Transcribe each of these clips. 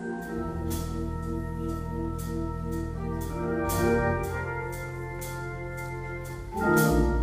Thank you.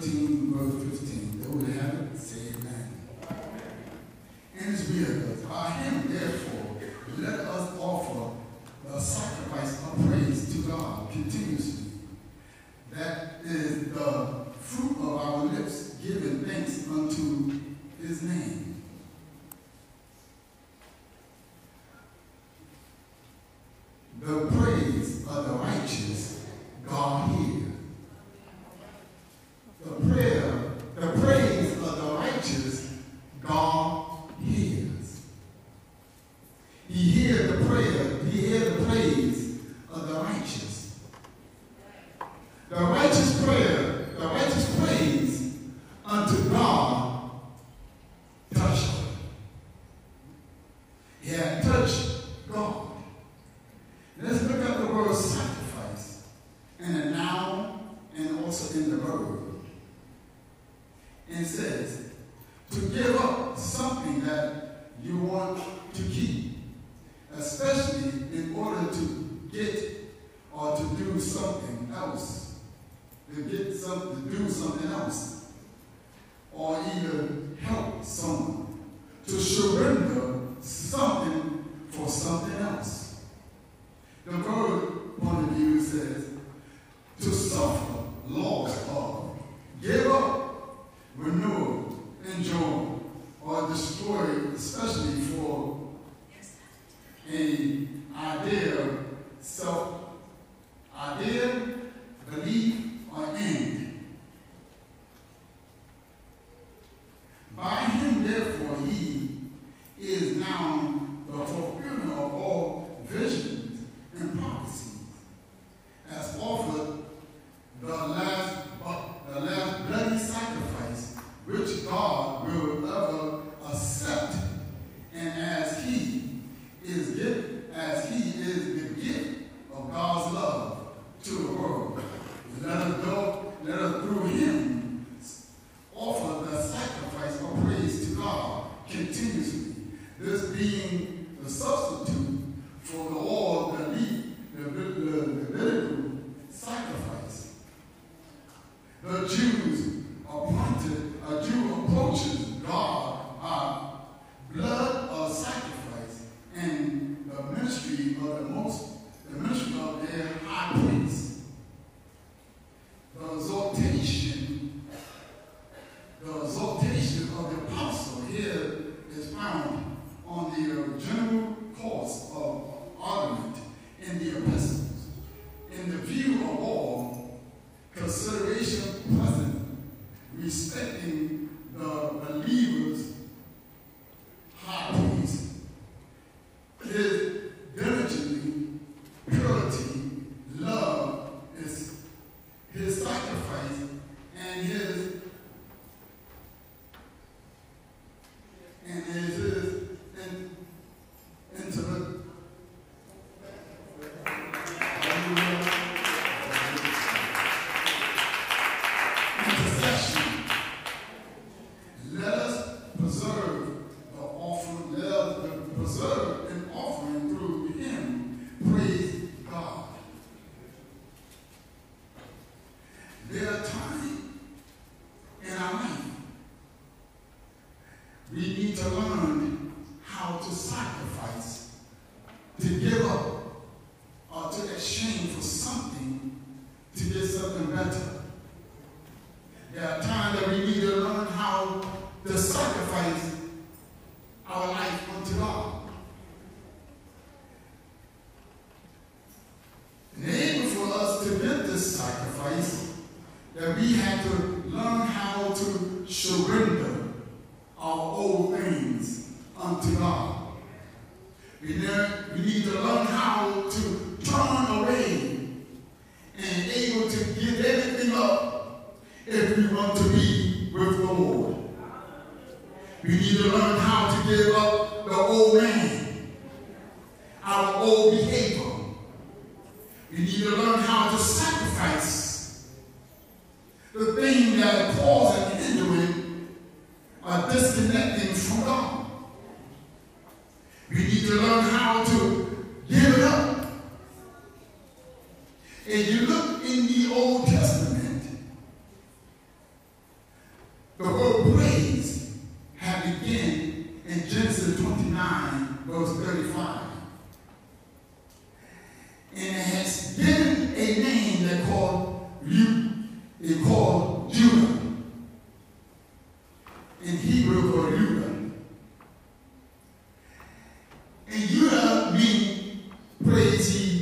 13, verse 15. They would have it, say amen. And it's weird, because by him, therefore, let us offer a sacrifice of praise to God continuously. That is the fruit of our lips, giving thanks unto his name. Praise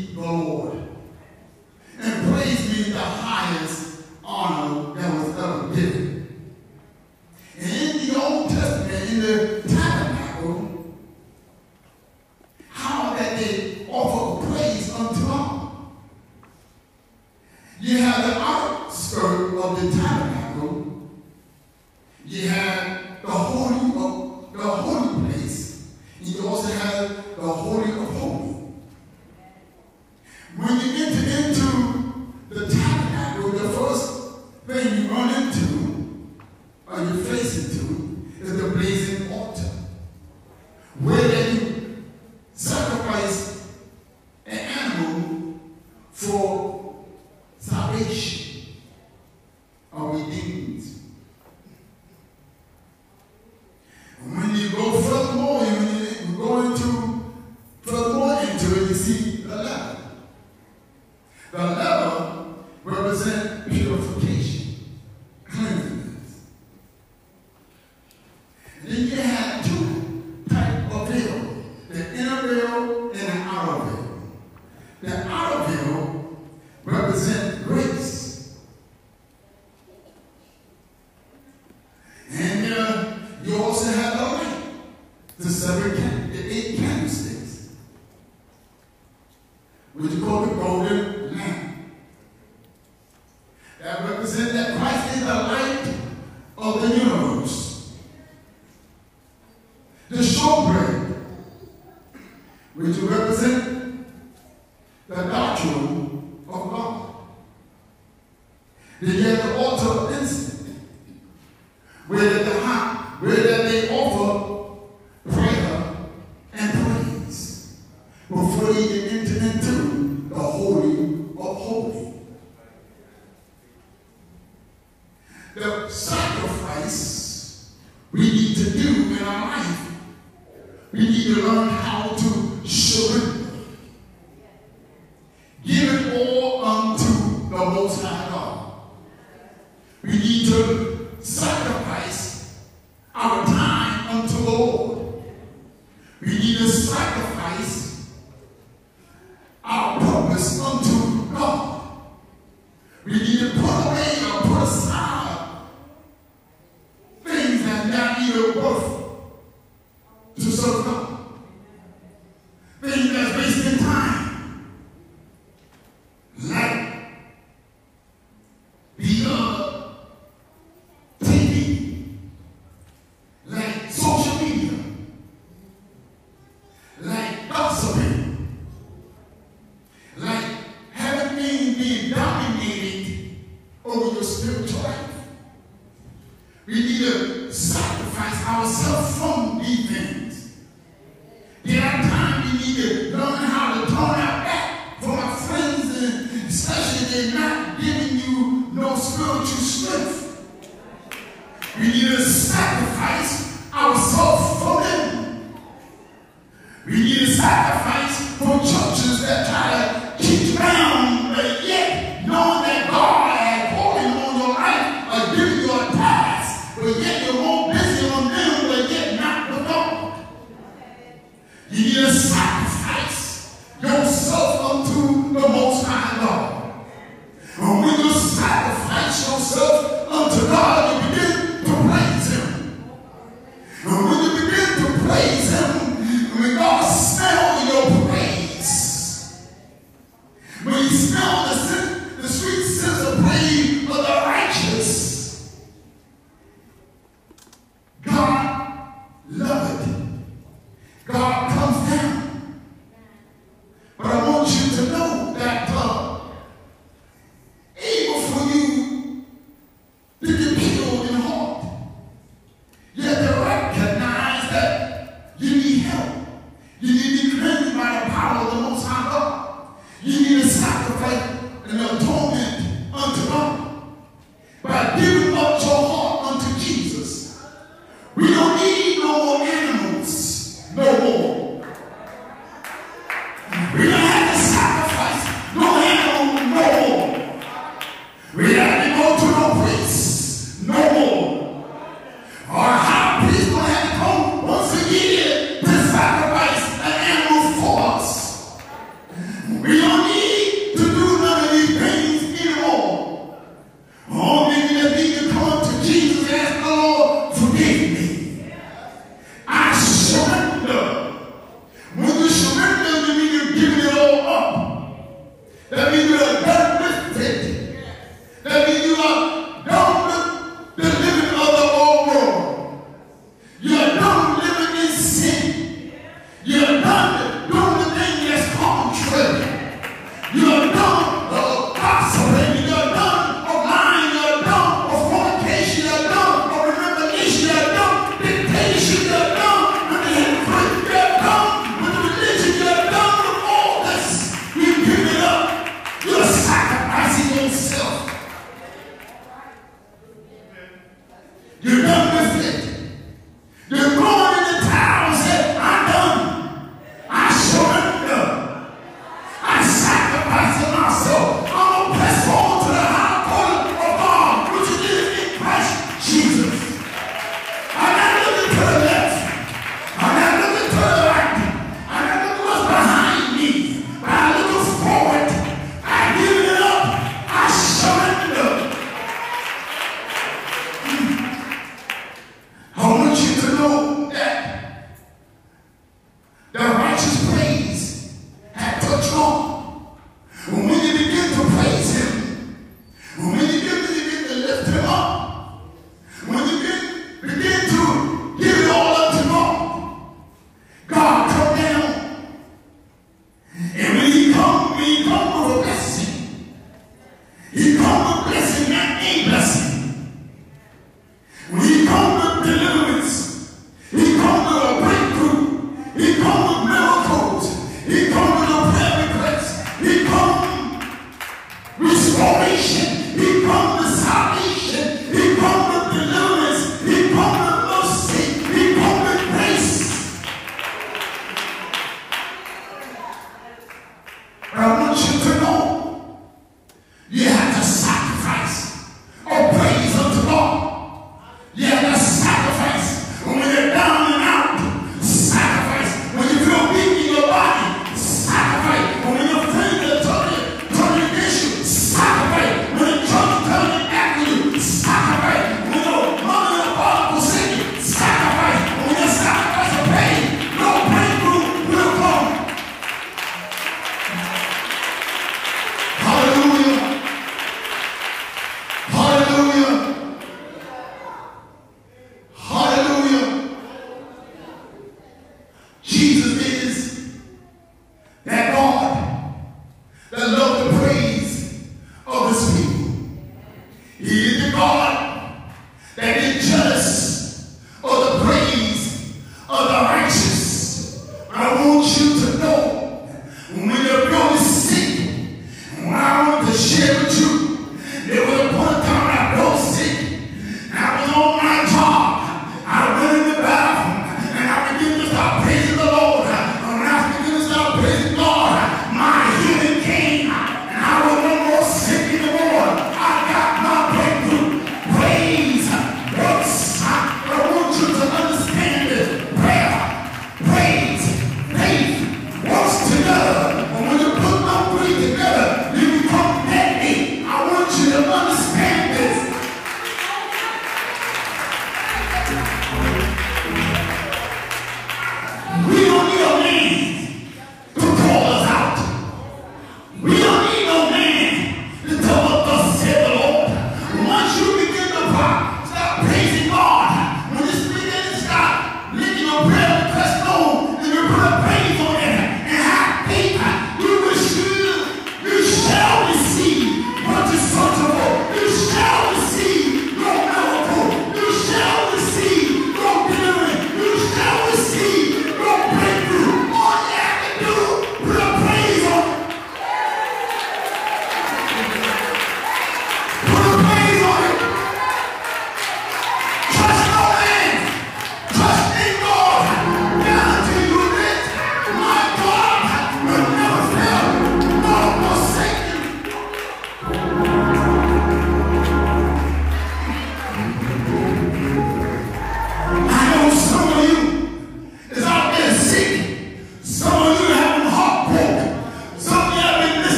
represent the doctrine of God. They had the altar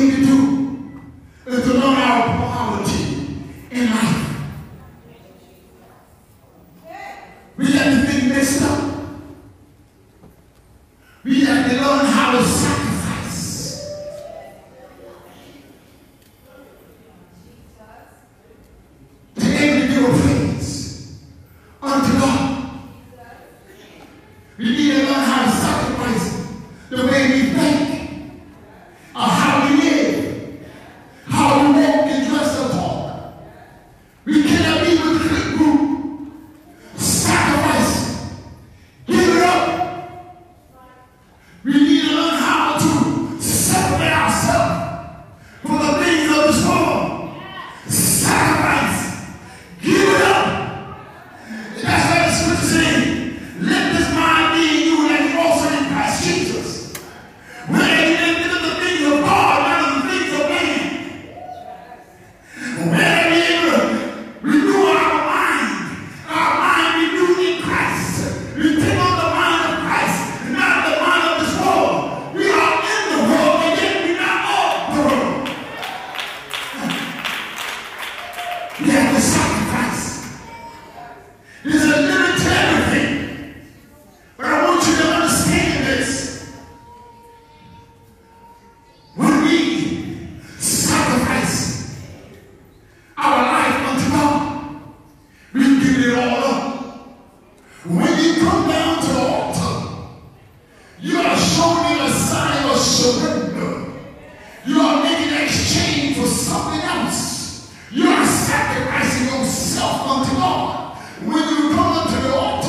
need to do. You are making an exchange for something else. You are sacrificing yourself unto God. When you come unto the altar,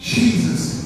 Jesus.